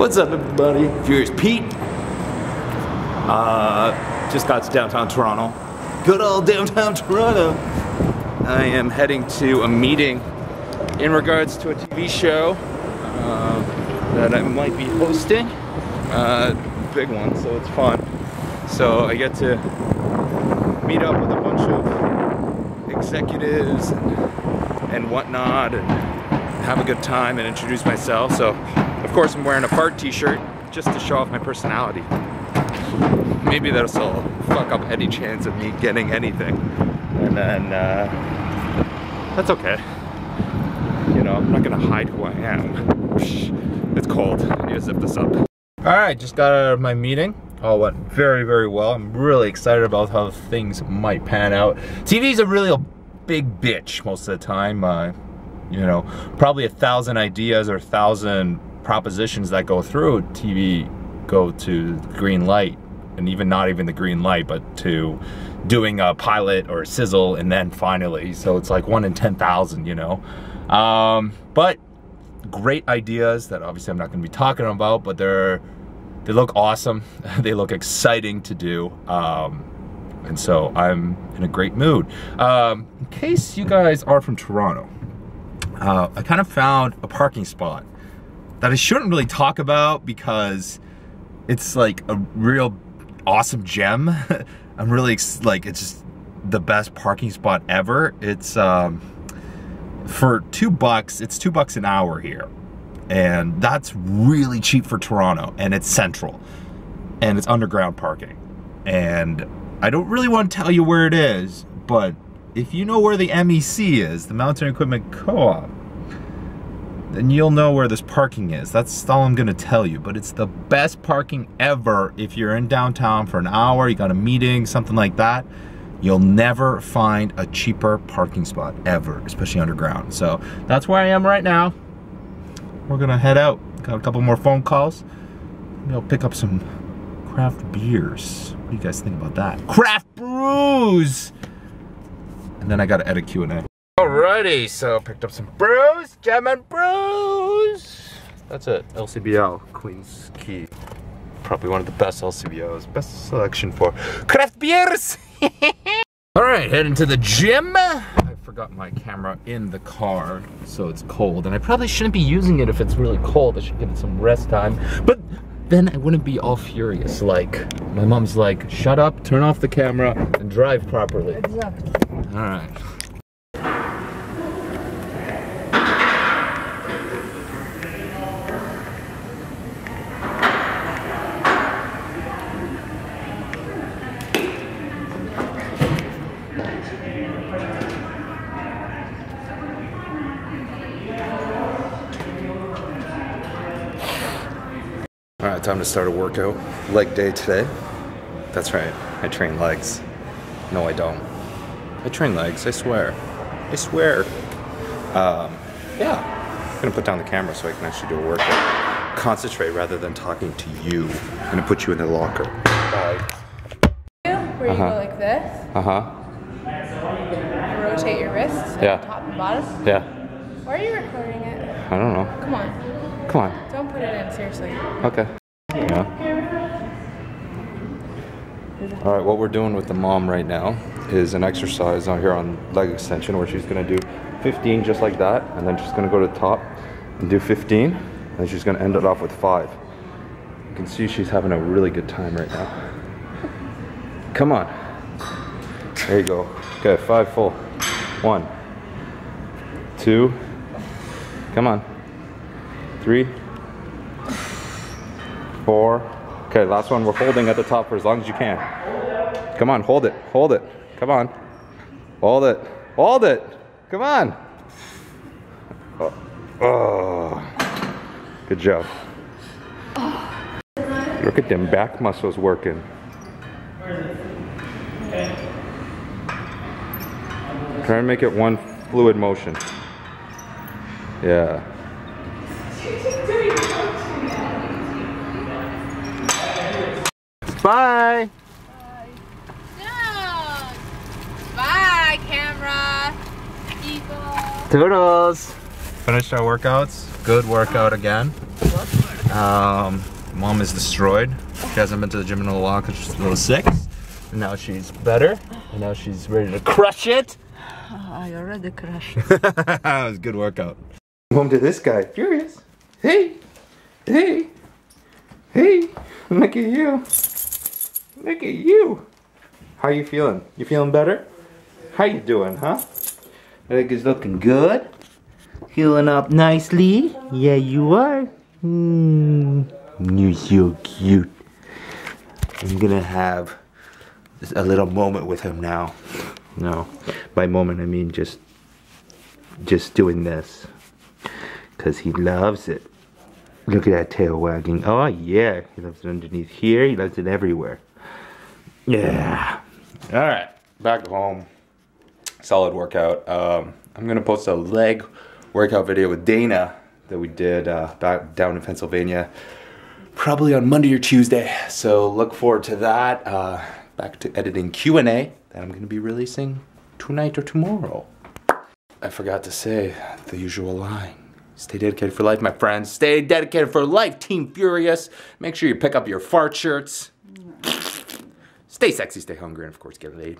What's up, everybody? Furious Pete. Uh, just got to downtown Toronto. Good old downtown Toronto. I am heading to a meeting in regards to a TV show uh, that I might be hosting. Uh, big one, so it's fun. So I get to meet up with a bunch of executives and, and whatnot and have a good time and introduce myself. So, of course, I'm wearing a fart t-shirt just to show off my personality. Maybe that'll fuck up any chance of me getting anything. And then, uh, that's okay. You know, I'm not gonna hide who I am. It's cold, I need to zip this up. All right, just got out of my meeting. All went very, very well. I'm really excited about how things might pan out. TV's a really big bitch most of the time. Uh, you know, probably a thousand ideas or a thousand propositions that go through TV go to green light and even not even the green light, but to doing a pilot or a sizzle and then finally. So it's like one in 10,000, you know. Um, but great ideas that obviously I'm not gonna be talking about, but they're, they look awesome. they look exciting to do. Um, and so I'm in a great mood. Um, in case you guys are from Toronto, uh, I kind of found a parking spot that I shouldn't really talk about because it's like a real awesome gem. I'm really like, it's just the best parking spot ever. It's um, for two bucks, it's two bucks an hour here. And that's really cheap for Toronto and it's central and it's underground parking. And I don't really want to tell you where it is, but if you know where the MEC is, the Mountain Equipment Co-op, then you'll know where this parking is. That's all I'm gonna tell you, but it's the best parking ever if you're in downtown for an hour, you got a meeting, something like that. You'll never find a cheaper parking spot ever, especially underground. So that's where I am right now. We're gonna head out. Got a couple more phone calls. Maybe I'll pick up some craft beers. What do you guys think about that? Craft brews! And then I gotta edit Q&A. Alrighty, so picked up some brews, German brews. That's it, LCBO, Queens Quay. Probably one of the best LCBOs, best selection for craft beers. All right, heading to the gym. I forgot my camera in the car, so it's cold, and I probably shouldn't be using it if it's really cold. I should give it some rest time, but then I wouldn't be all furious. Like, my mom's like, shut up, turn off the camera, and drive properly. Exactly. All right. Time to start a workout. Leg day today. That's right, I train legs. No, I don't. I train legs, I swear. I swear. Um, yeah, I'm gonna put down the camera so I can actually do a workout. Concentrate rather than talking to you. I'm gonna put you in the locker. Bye. Where you Uh-huh. go like this, Uh-huh, rotate your wrists, Yeah. top and bottom. yeah. Why are you recording it? I don't know. Come on, Come on. don't put it in, seriously. Okay. Yeah. All right, what we're doing with the mom right now is an exercise out here on leg extension where she's gonna do 15 just like that, and then she's gonna go to the top and do 15, and she's gonna end it off with five. You can see she's having a really good time right now. Come on. There you go. Okay, five full. One, two, come on. Three, four. Okay, last one. We're holding at the top for as long as you can. Come on, hold it, hold it. Come on. Hold it, hold it. Come on. Oh, oh. good job. Look at them back muscles working. Try and make it one fluid motion. Yeah. Bye. No! Bye, camera! People! Toodles. Finished our workouts. Good workout again. Um, mom is destroyed. She hasn't been to the gym in a while because she's a little sick. And now she's better. And now she's ready to crush it. I already crashed. that was a good workout. Home to this guy, Furious. Hey, hey, hey, look at you. Look at you. How you feeling? You feeling better? How you doing, huh? I think it's looking good. Healing up nicely. Yeah, you are. Hmm. You're so cute. I'm gonna have a little moment with him now. No, by moment I mean just, just doing this, cause he loves it. Look at that tail wagging. Oh yeah, he loves it underneath here. He loves it everywhere. Yeah. All right, back home. Solid workout. Um, I'm gonna post a leg workout video with Dana that we did uh, back down in Pennsylvania, probably on Monday or Tuesday. So look forward to that. Uh, back to editing Q and A that I'm gonna be releasing tonight or tomorrow. I forgot to say the usual line. Stay dedicated for life, my friends. Stay dedicated for life, Team Furious. Make sure you pick up your fart shirts. Stay sexy, stay hungry, and of course, get laid.